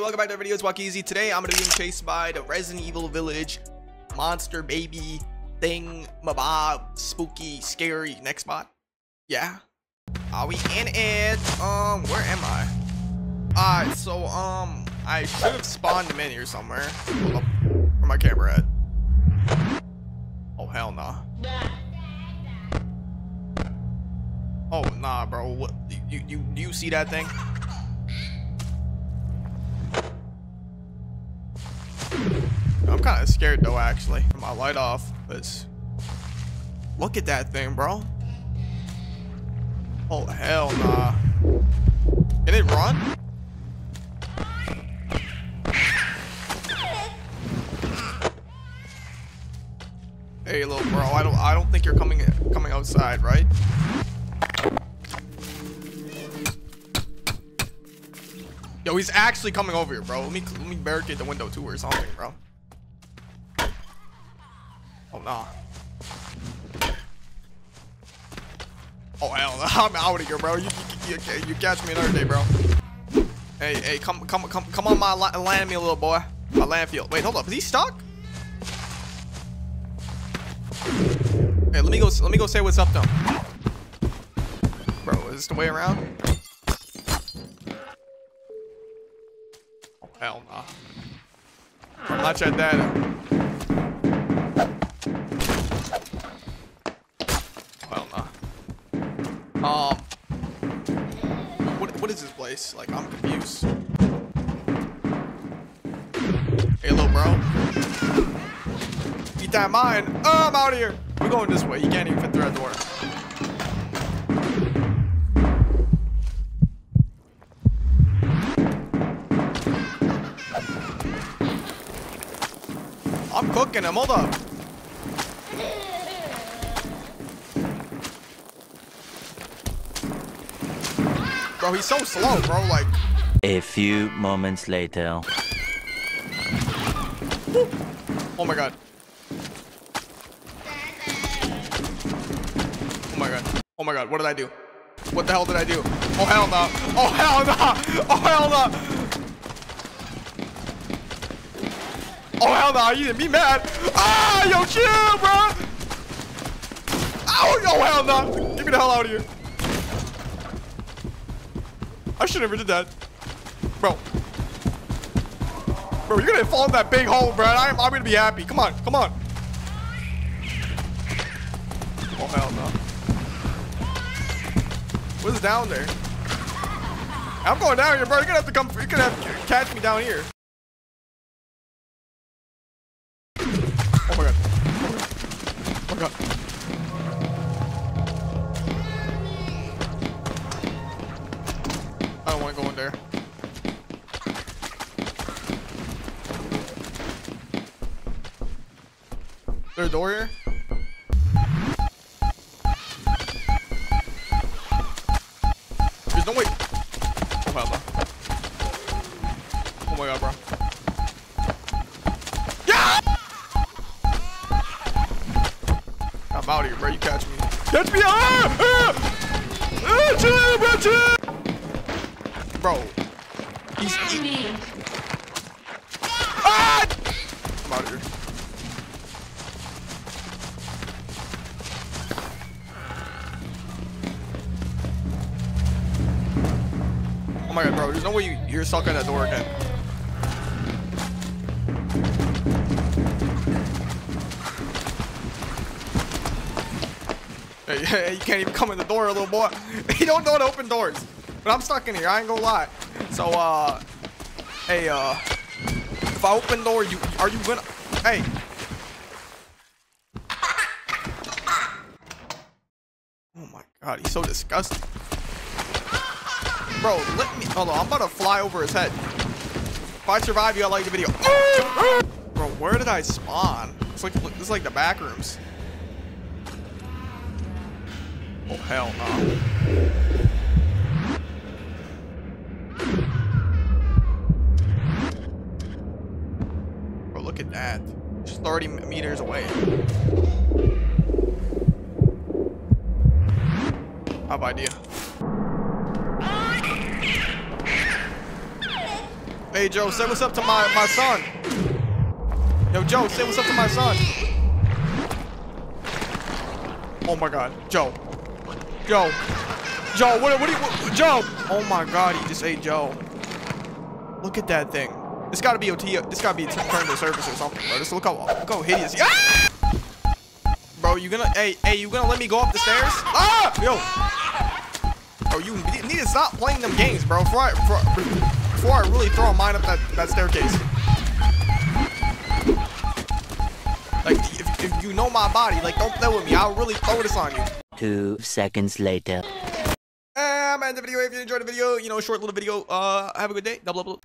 Welcome back to the video. It's Wokeezy. Today, I'm going to be being chased by the Resident Evil Village monster baby thing, mabob, spooky, scary next spot. Yeah. Are we in it? Um, where am I? Alright, so, um, I should have spawned him in here somewhere. Hold up. Where my camera at? Oh, hell nah. Oh, nah, bro. What? You, you, do you see that thing? Kind of scared though, actually. My light off, cause look at that thing, bro. Oh hell nah. Can it run? Hey, little bro. I don't. I don't think you're coming coming outside, right? Yo, he's actually coming over here, bro. Let me let me barricade the window too or something, bro. Oh. Oh hell, no. I'm out of here, bro. You, you, you, you catch me another day, bro. Hey, hey, come, come, come, come on my land, me, little boy. My landfill. Wait, hold up. Is he stuck? Hey, let me go. Let me go say what's up him. Bro, is this the way around? Oh hell no. I'm not at that. What is this place? Like, I'm confused. Hey, little bro. Eat that mine. Oh, I'm out of here. We're going this way. You can't even fit through that door. I'm cooking him. Hold up. Bro, he's so slow, bro. Like. A few moments later. Oh my god. Oh my god. Oh my god. What did I do? What the hell did I do? Oh hell no. Oh hell no. Oh hell no. Oh hell no. You didn't be mad. Ah, yo, chill, bro. Oh, oh hell no. Get me the hell out of here. I should never did that. Bro. Bro, you're gonna fall in that big hole, bro. I'm, I'm gonna be happy. Come on, come on. Oh, hell no. What's down there? I'm going down here, bro. You're gonna have to come, you're gonna have to catch me down here. Oh my god. Oh my god. Oh my god. There. Is a door here? There's no way. Oh, hell. Oh my god, bro. Yeah! I'm out here, bro. You catch me. Catch me! Ah! Ah! Ah! Chill, bro, chill! Bro. He's eating. Ah! I'm out of here. Oh my god, bro. There's no way you, you're stuck at that door again. Hey, hey, you can't even come in the door, little boy. you don't know how to open doors. But I'm stuck in here. I ain't gonna lie. So, uh, hey, uh, if I open the door, you are you gonna? Hey. Oh my god, he's so disgusting. Bro, let me. Hold on, I'm about to fly over his head. If I survive, you gotta like the video. Bro, where did I spawn? It's like this is like the back rooms. Oh hell no. Look at that. Just 30 meters away. I have idea. Hey, Joe, say what's up to my, my son. Yo, Joe, say what's up to my son. Oh my God, Joe. Joe. Joe, what, what do you, what, Joe? Oh my God, he just ate Joe. Look at that thing. This gotta be OT, this gotta be turned to surface or something, bro. Just look how, look how hideous. Ah! Bro, you gonna, hey, hey, you gonna let me go up the stairs? Ah! Yo. Bro, you need to stop playing them games, bro, before I, before, before I really throw a mine up that, that staircase. Like, if, if you know my body, like, don't play with me. I'll really throw this on you. Two seconds later. And I'm the video. If you enjoyed the video, you know, short little video, uh, have a good day. Double up.